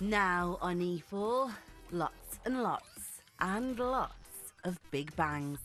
Now on E4, lots and lots and lots of big bangs.